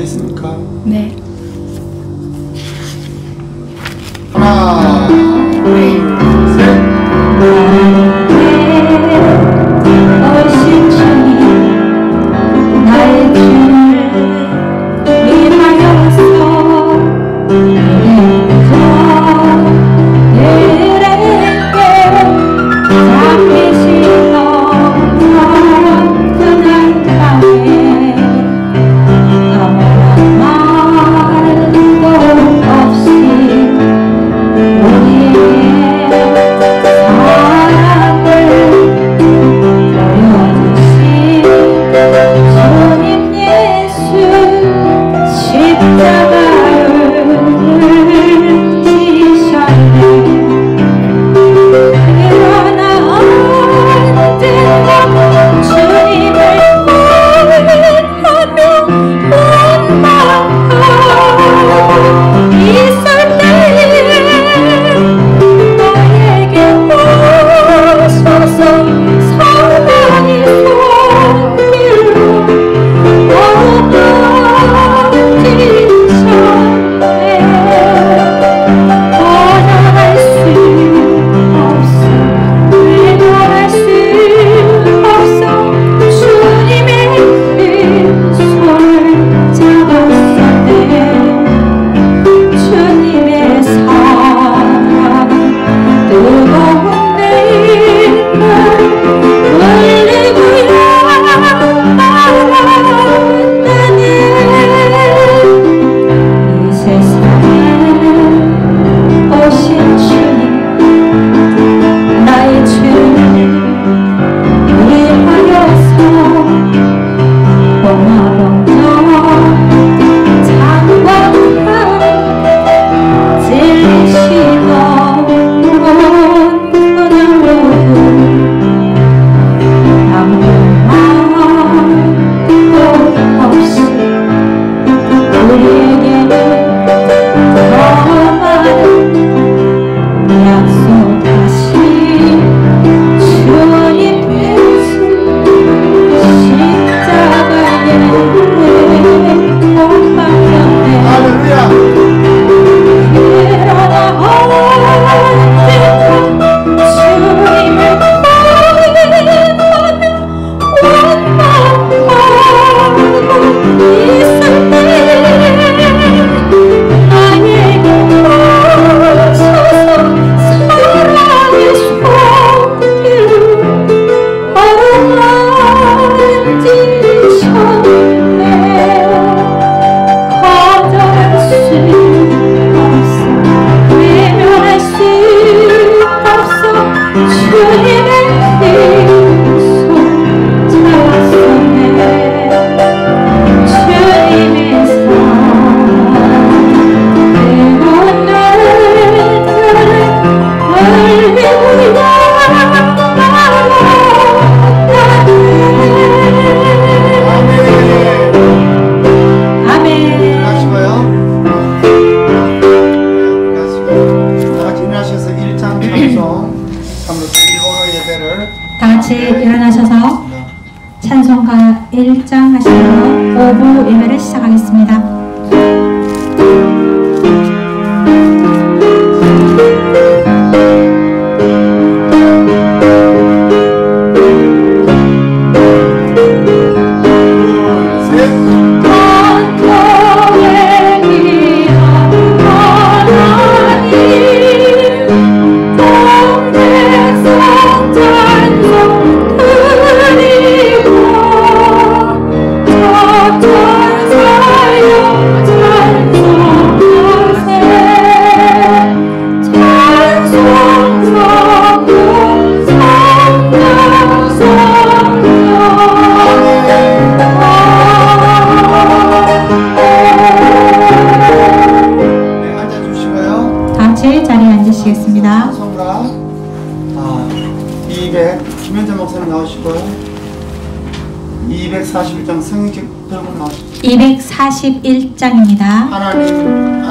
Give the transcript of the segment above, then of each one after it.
준비했습니까? 네.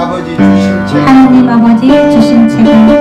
아버지 주신 제가 하나님 아버지 주신 제가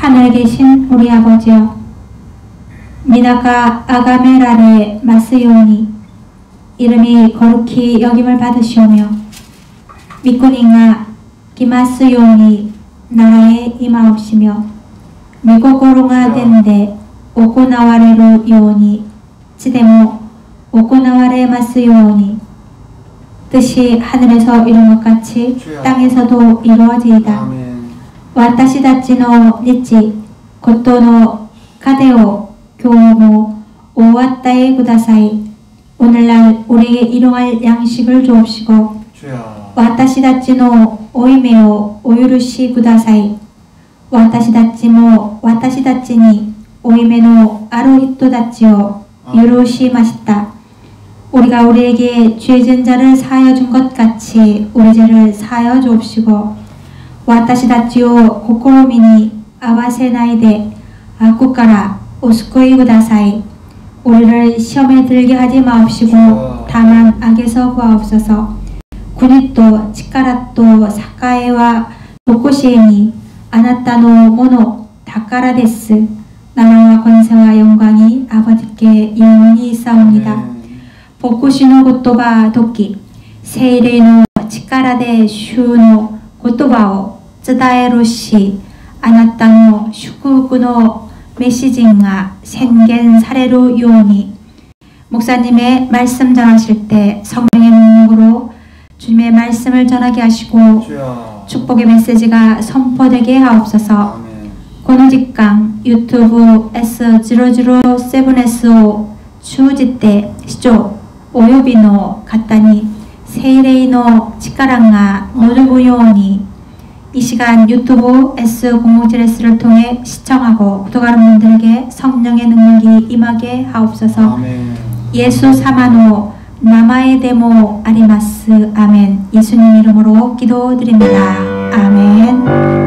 하늘에 계신 우리 아버지여 미나가 아가메라네 마스요니 이름이 거룩히 여김을 받으시오며 미꾸링아 기마스요니 나라에 임하옵시며 미고고롱아 된데 오고나와레로 요니 지대모 오고나와레 마스요니 뜻이 하늘에서 이룬 것 같이 땅에서도 이루어지이다. 아멘. 私たちの日、ことの糧を今日も終わったえください。 오늘날 우리에게 일용할 양식을 주옵시고 主よ私たちの負い目をお許しください。私たちも私たちに負い目のある人たちを許しました。 우리가 우리에게 죄진 자를 사하여 준 것 같이 우리 죄를 사하여 주옵시고 私たちを試みに合わせないで悪からお救いください 우리를 시험에 들게 하지 마옵시고 다만 악에서 구하옵소서 군이 또力と栄はどこしえにあなたのもの宝です 나라와 권세와 영광이 아버지께 영원히 있사옵니다 アーメン 복구시の言葉時精霊の力で主の言葉を 伝えるしあなたの祝福のメッセージが宣言されるように 목사님의 말씀 전하실 때 성령의 능력으로 주님의 말씀을 전하게 하시고 主よ 축복의 메시지가 선포되게 ア 하옵소서 ーメン この時間 유튜브 S007S を通じて視聴およびの方に精霊の力が望むように 이 시간 유튜브 S057S를 통해 시청하고 구독하는 분들에게 성령의 능력이 임하게 하옵소서 아멘. 예수 사마노 남아의 데모 아리마스 아멘 예수님 이름으로 기도드립니다. 아멘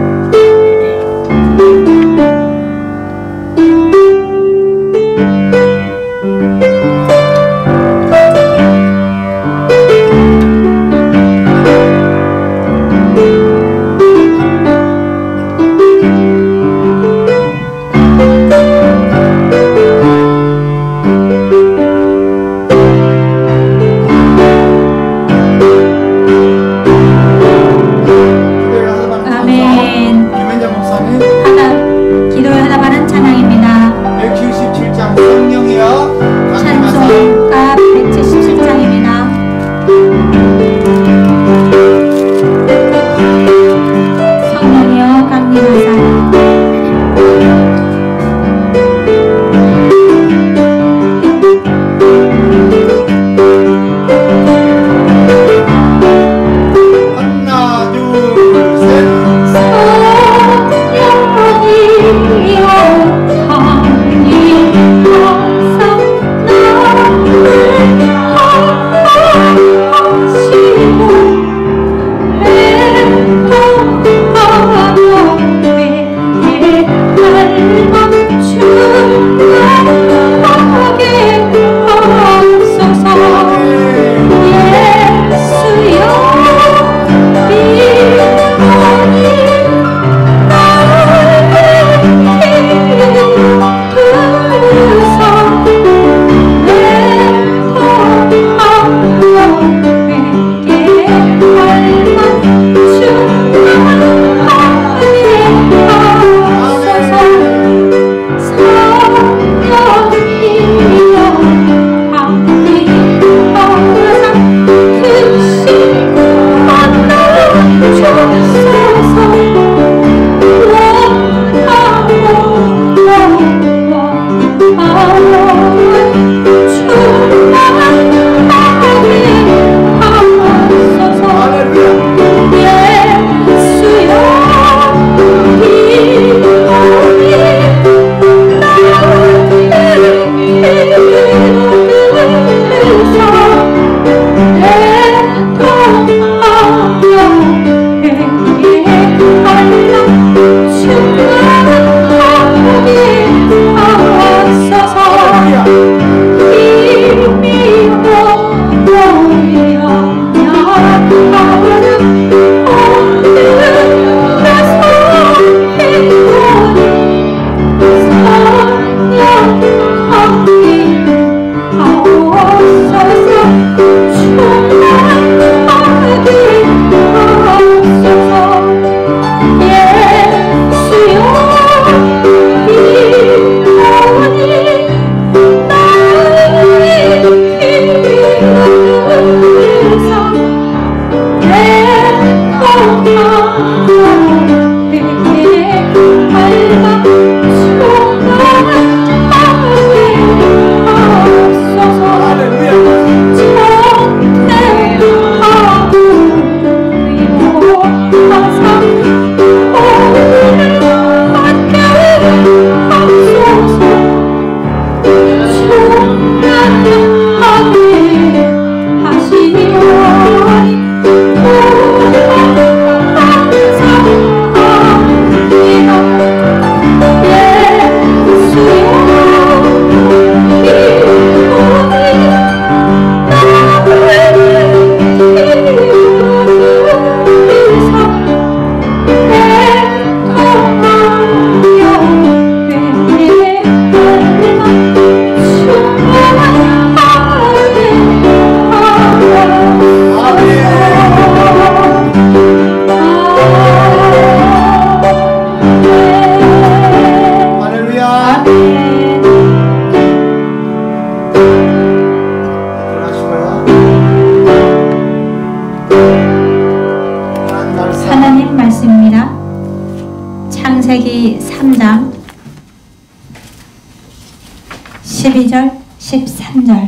12절 13절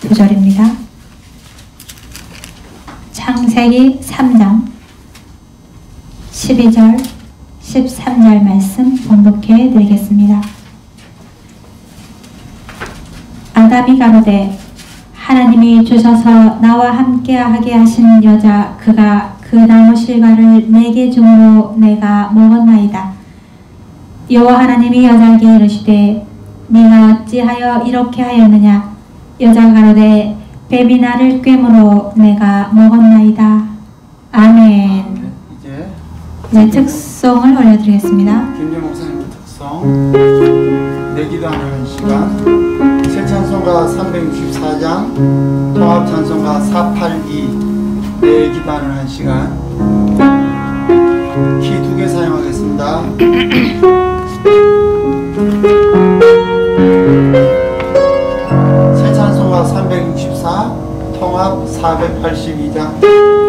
두 절입니다. 창세기 3장 12절 13절 말씀 봉독해 드리겠습니다. 아담이 가로되 하나님이 주셔서 나와 함께하게 하신 여자 그가 그 나무 실과를 내게 주므로 내가 먹었나이다. 여호와 하나님이 여자에게 이르시되 네가 어찌하여 이렇게 하였느냐 여자가 가로되 뱀이 나를 꿰므로 내가 먹었나이다. 아멘. 이제 네, 특송을 올려드리겠습니다. 김재 목사님 특성 내 기도하는 시간 새 찬송가 364장 통합 찬송가 482 내 기도하는 한 시간 키 두 개 사용하겠습니다. 482장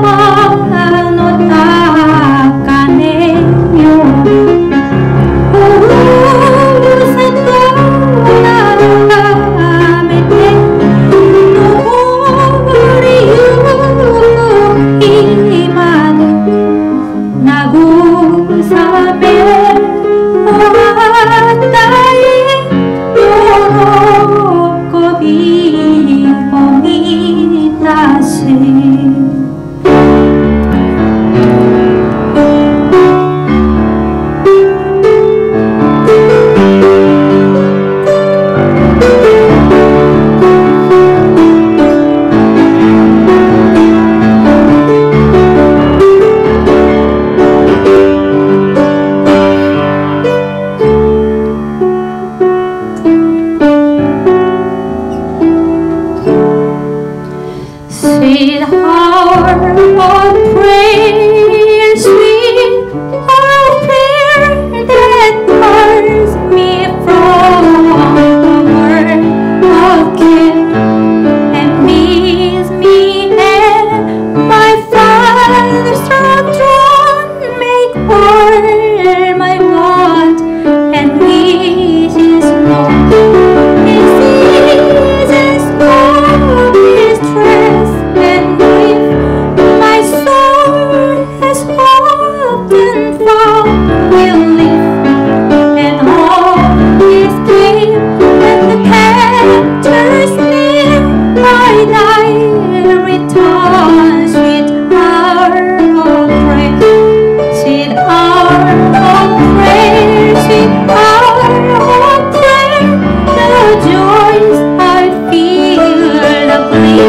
mama. sweetheart, oh, pray. The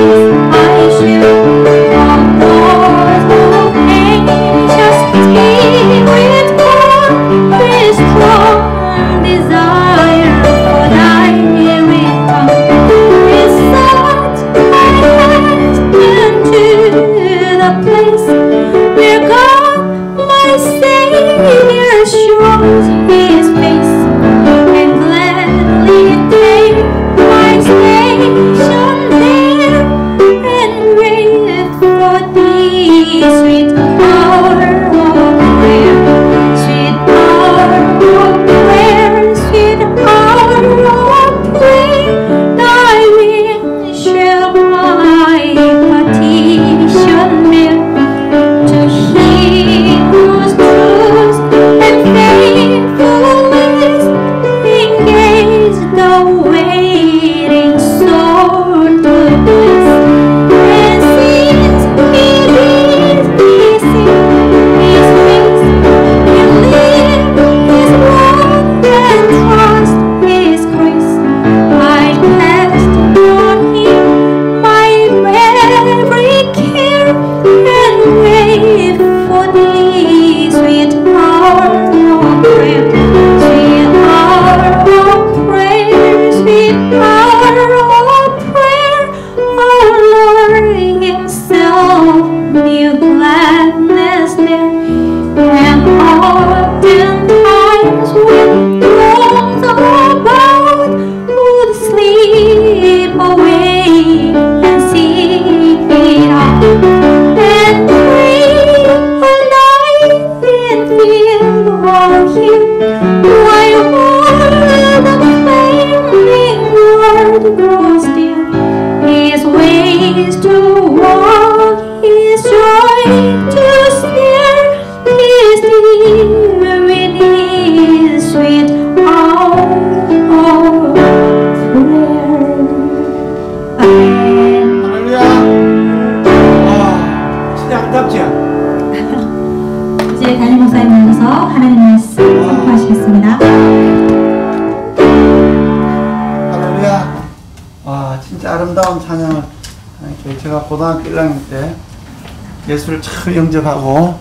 예수를 참 영접하고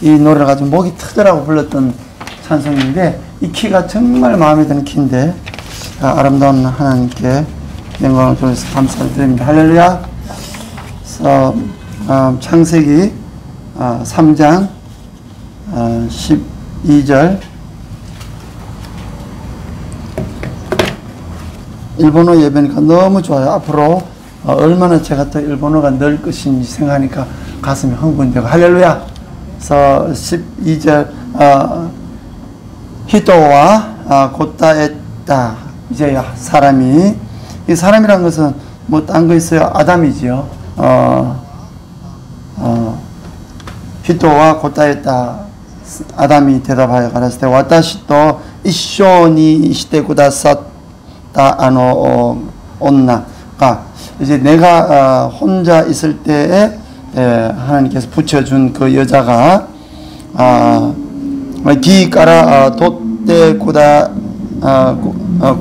이 노래를 가지고 목이 트더라고 불렀던 찬송인데 이 키가 정말 마음에 드는 키인데 아, 아름다운 하나님께 영광을 돌려서 감사를 드립니다. 할렐루야. 그래서 어, 창세기 어, 3장 어, 12절 일본어 예배니까 너무 좋아요. 앞으로 어, 얼마나 제가 또 일본어가 늘 것인지 생각하니까 가슴이 흥분되고 할렐루야. 그래서 12절 어, 히토와 아, 곧다했다. 이제 사람이. 이 사람이란 것은 뭐 딴 거 있어요? 아담이지요. 어, 어, 히토와 곧다했다. 아담이 대답하여 가라사대 와타시 또 이쇼니 시대 구다사다 아노 어, 온나가. 이제 내가 어, 혼자 있을 때에 에, 하나님께서 붙여준 그 여자가 아기 까라 어, 돛대 구다 어,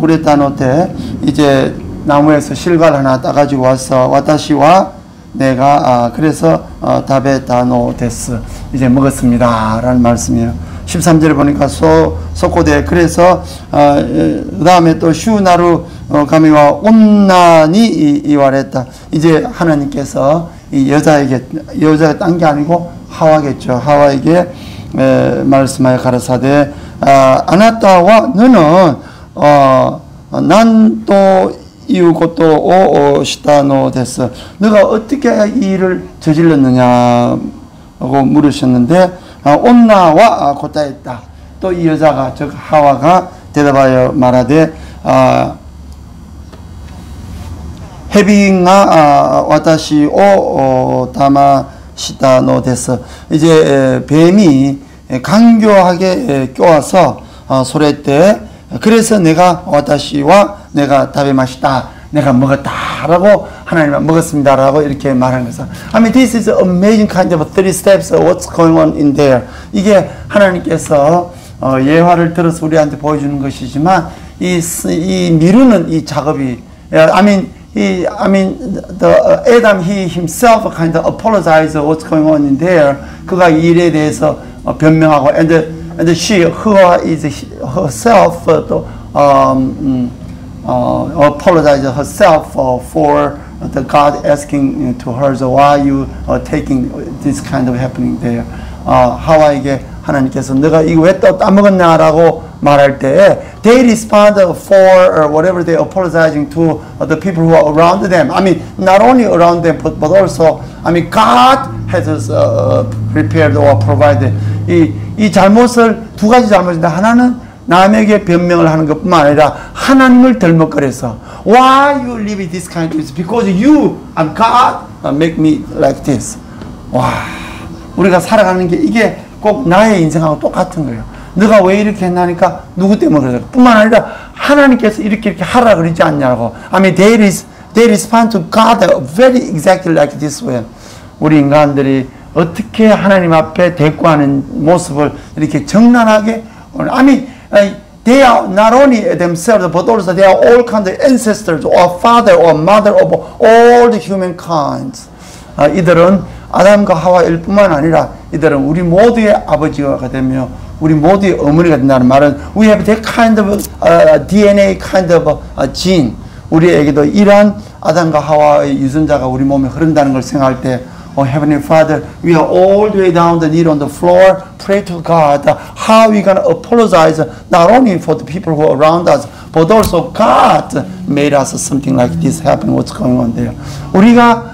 구레타노테 이제 나무에서 실갈 하나 따가지고 와서 와타시와 내가 아, 그래서 어, 다베다노 데스 이제 먹었습니다 라는 말씀이에요. 13절에 보니까 소 소코데 그래서 어, 그 다음에 또 슈나루 어, 가미와 온난이 이- 이와랬다. 이제 하나님께서 이 여자에게 여자가 딴 게 아니고 하와겠죠. 하와에게 에, 말씀하여 가라사대 아, 아나타와 너는 어, 난또 이유 것도 오 시다노 됐어. 너가 어떻게 이 일을 저질렀느냐 하고 물으셨는데 아, 온나와 곧다했다. 또 이 여자가 즉 하와가 대답하여 말하되 아, 헤빙아 아, 와타시 오 어, 다마시다 노 됐어. 이제 에, 뱀이 에, 강교하게 에, 껴와서 어, 소리 때 그래서 내가 와타시와 내가 맛이다. 내가 먹었다라고 하나님은 먹었습니다라고 이렇게 말하는 것은 I mean this is amazing kind of three steps of what's going on in there. 이게 하나님께서 어, 예화를 들어서 우리한테 보여주는 것이지만 이, 이 미루는 이 작업이 I mean he, I mean, the uh, Adam he himself kind of apologized what's going on in there. 그가 이 일에 대해서 어, 변명하고, and and she who is herself uh, 또 um, 음, uh, apologize herself uh, for the God asking to her, so why you uh, taking this kind of happening there? 어, 하와에게 하나님께서 너가 이거 왜 또 따먹었냐라고 말할 때 they respond for or whatever they apologizing to the people who are around them. I mean, not only around them, but, but also, I mean, God has uh, prepared or provided 이, 이 잘못을 두 가지 잘못인데 하나는 남에게 변명을 하는 것뿐만 아니라 하나님을 덜먹거려서 why you live this kind of because you and God make me like this. 와, 우리가 살아가는 게 이게 꼭 나의 인생하고 똑같은 거예요. 너가 왜 이렇게 했나니까 누구 때문에 그래. 뿐만 아니라 하나님께서 이렇게 이렇게 하라 그러지 않냐고. I mean, they, is, they respond to God very exactly like this way. 우리 인간들이 어떻게 하나님 앞에 대꾸하는 모습을 이렇게 정난하게 I mean, they are not only themselves, but also they are all kind of ancestors or father or mother of all the humankind. 아, 이들은 아담과 하와일 뿐만 아니라 이들은 우리 모두의 아버지가 되며 우리 모두의 어머니가 된다는 말은 we have that kind of uh, DNA kind of uh, gene 우리에게도 이러한 아담과 하와의 유전자가 우리 몸에 흐른다는 걸 생각할 때 Oh Heavenly Father, we are all the way down the knee on the floor. Pray to God how we gonna apologize not only for the people who are around us, but also God made us something like this happen. What's going on there? 우리가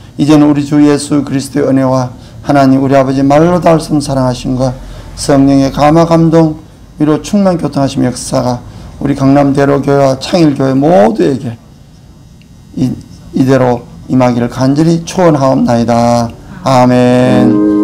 이제는 우리 주 예수 그리스도의 은혜와 하나님 우리 아버지 말로 없는 사랑하심과 성령의 감화 감동 위로 충만 교통하심 역사가 우리 강남대로 교회와 창일교회 모두에게 이, 이대로 임하기를 간절히 초원하옵나이다. 아멘.